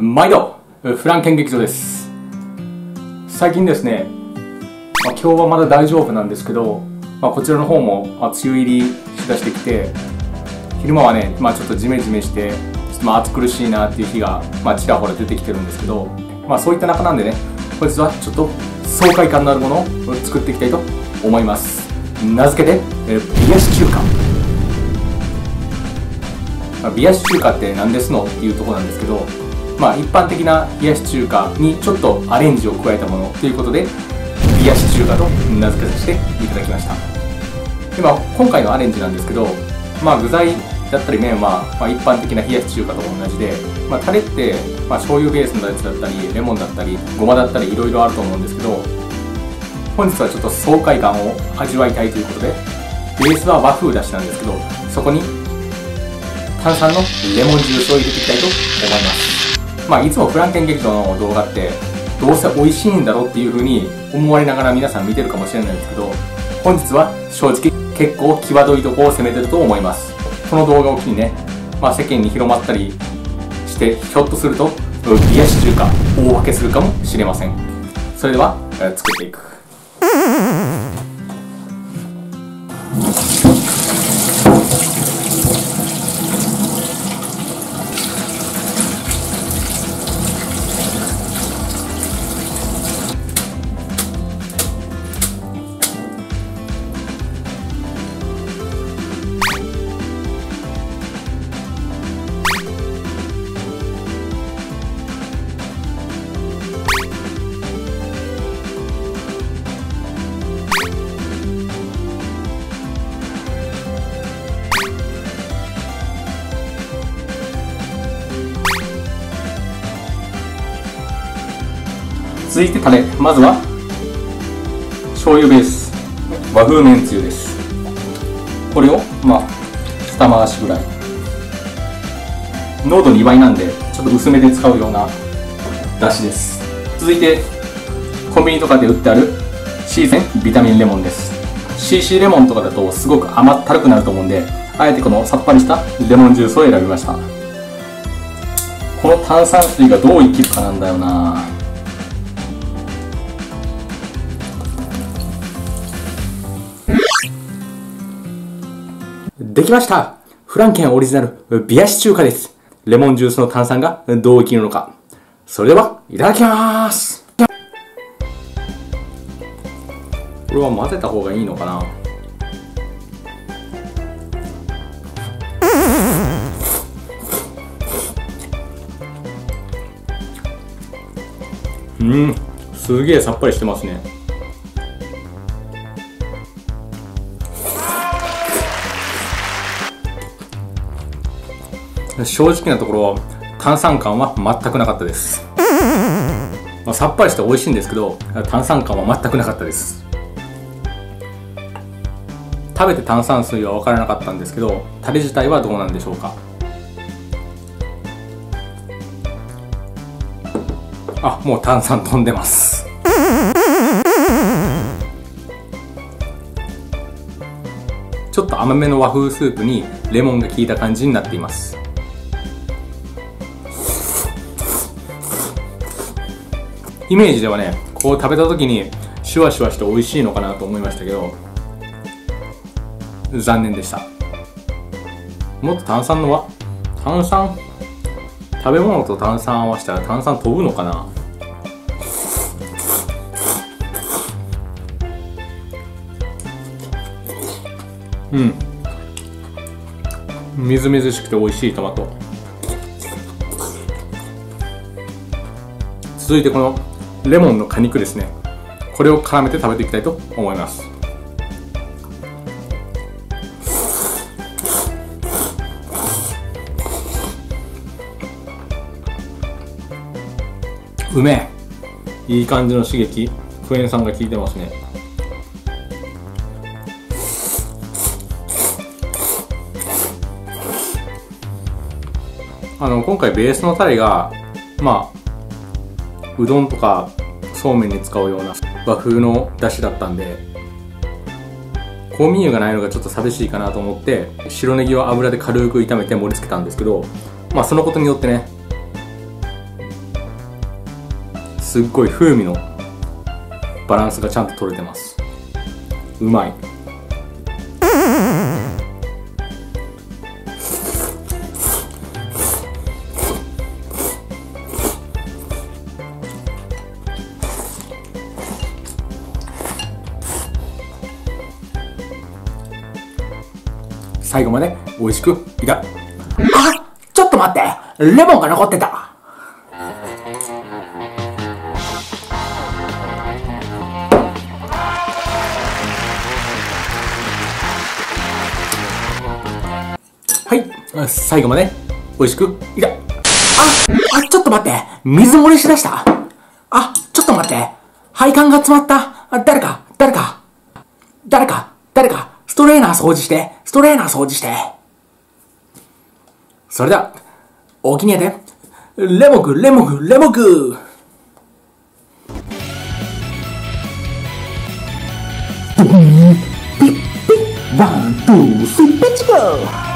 毎度フランケン劇場です。最近ですね、まあ、今日はまだ大丈夫なんですけど、まあ、こちらの方も梅雨入りしだしてきて昼間はね、まあ、ちょっとジメジメしてちょっとまあ暑苦しいなっていう日が、まあ、ちらほら出てきてるんですけど、まあ、そういった中なんでね本日はちょっと爽快感のあるものを作っていきたいと思います。名付けて、え冷やし中華まあ、冷やし中華って何ですのっていうところなんですけどまあ、一般的な冷やし中華にちょっとアレンジを加えたものということで冷やし中華と名付けさせていただきました。で、まあ、今回のアレンジなんですけど、まあ、具材だったり麺は、まあ、一般的な冷やし中華と同じで、まあ、タレって、まあ、醤油ベースのやつだったりレモンだったりごまだったりいろいろあると思うんですけど本日はちょっと爽快感を味わいたいということでベースは和風だしなんですけどそこに炭酸のレモンジュースを入れていきたいと思います。まあ、いつもフランケン劇場の動画ってどうせ美味しいんだろうっていう風に思われながら皆さん見てるかもしれないんですけど本日は正直結構際どいとこを攻めてると思います。この動画を機にね、まあ、世間に広まったりしてひょっとすると冷やし中華大分けするかもしれません。それでは作っていく。続いてタレ。まずは醤油ベース。和風めんつゆです。これをまあ二回しぐらい。濃度2倍なんでちょっと薄めで使うようなだしです。続いてコンビニとかで売ってあるシーゼンビタミンレモンです。CC レモンとかだとすごく甘ったるくなると思うんであえてこのさっぱりしたレモンジュースを選びました。この炭酸水がどう生きるかなんだよな。できました。フランケンオリジナルビアシ中華です。レモンジュースの炭酸がどう生きるのか。それでは、いただきます。これは混ぜた方がいいのかな？うん。すげえさっぱりしてますね。正直なところ炭酸感は全くなかったです、まあ、さっぱりして美味しいんですけど炭酸感は全くなかったです。食べて炭酸水は分からなかったんですけどタレ自体はどうなんでしょうか。あもう炭酸飛んでます。ちょっと甘めの和風スープにレモンが効いた感じになっています。イメージではねこう食べた時にシュワシュワして美味しいのかなと思いましたけど残念でした。もっと炭酸のは炭酸？食べ物と炭酸合わせたら炭酸飛ぶのかな？うん。みずみずしくて美味しいトマト。続いてこのレモンの果肉ですね。これを絡めて食べていきたいと思います。うめえ。いい感じの刺激。クエン酸が効いてますね。あの今回ベースのタレがまあうどんとかそうめんに使うような和風のだしだったんで香味油がないのがちょっと寂しいかなと思って白ネギを油で軽く炒めて盛り付けたんですけどまあそのことによってねすっごい風味のバランスがちゃんと取れてます。うまい。最後まで美味しくいたあちょっと待って。レモンが残ってた。はい。最後まで美味しくいたああちょっと待って。水漏れしだした。あちょっと待って。配管が詰まった。誰か誰か。誰か誰か。ストレーナー掃除してストレーナー掃除して。それではお気に入りで。レモクレモクレモク。ワン、ツー、スイッチゴー。